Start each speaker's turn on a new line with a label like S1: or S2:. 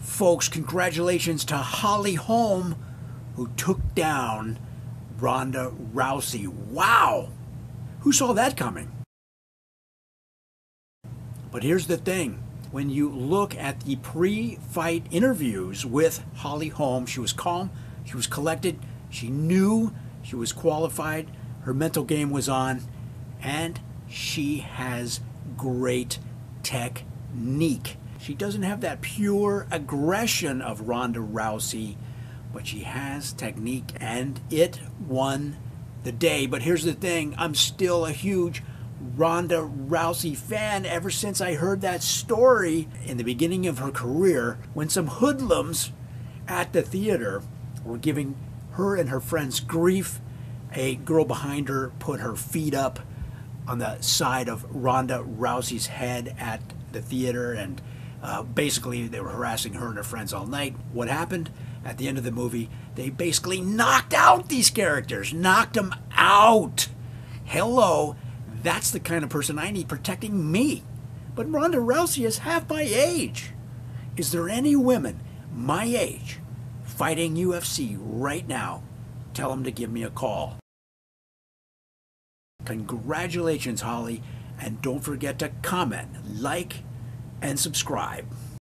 S1: Folks, congratulations to Holly Holm, who took down Ronda Rousey. Wow! Who saw that coming? But here's the thing when you look at the pre fight interviews with Holly Holm, she was calm, she was collected, she knew she was qualified, her mental game was on, and she has great technique. She doesn't have that pure aggression of Ronda Rousey, but she has technique, and it won the day. But here's the thing I'm still a huge Ronda Rousey fan ever since I heard that story in the beginning of her career when some hoodlums at the theater were giving her and her friends grief. A girl behind her put her feet up on the side of Ronda Rousey's head at the theater, and uh, basically they were harassing her and her friends all night. What happened? At the end of the movie, they basically knocked out these characters, knocked them out. Hello, that's the kind of person I need protecting me. But Ronda Rousey is half my age. Is there any women my age fighting UFC right now? Tell them to give me a call. Congratulations, Holly, and don't forget to comment, like, and subscribe.